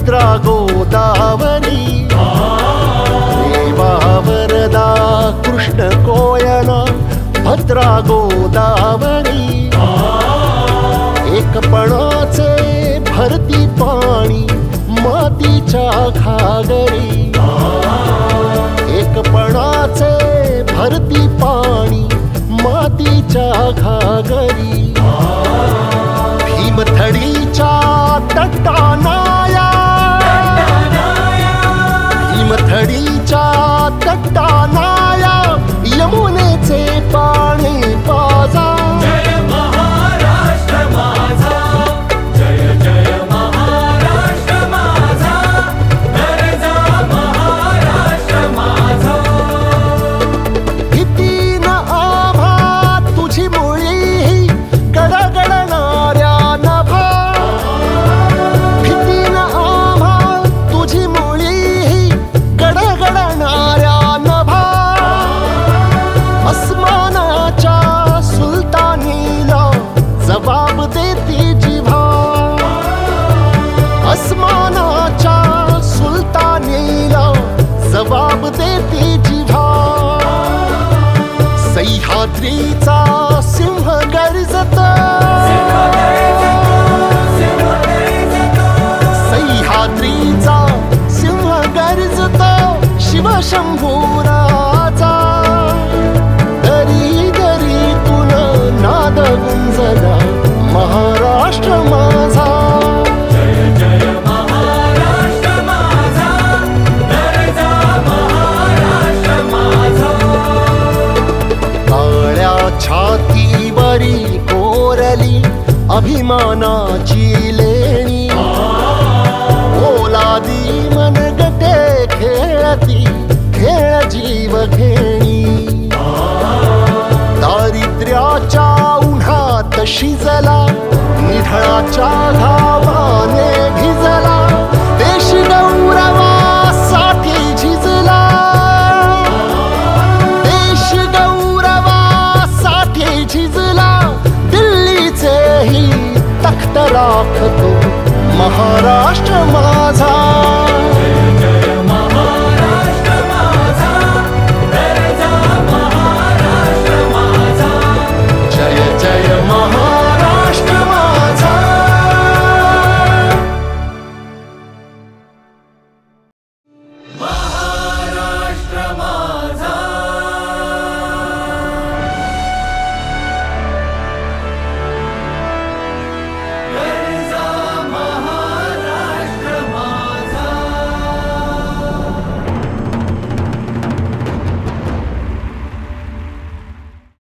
भद्रा गोदावरी देवा वरदा कृष्ण कोयला भद्रा गोदावरी एकपणाचे भरती पाणी मातीच्या घागरी एकपणाचे भरती पाणी मातीच्या घागरी भीमथडीच्या तट्टा Bye. सह्याद्रीचा सिंह गर्जत. सह्याद्रीचा सिंह गर्जत. शिवशंभूराचा दरी दरीतून नाद गुंजला महाराष्ट्र मानाची लेणी. ओलादी मनगटे खेळती खेळ जीव घेणी. दारिद्र्याच्या उन्हात शिजला निधळाच्या घावाने महाराष्ट्र महा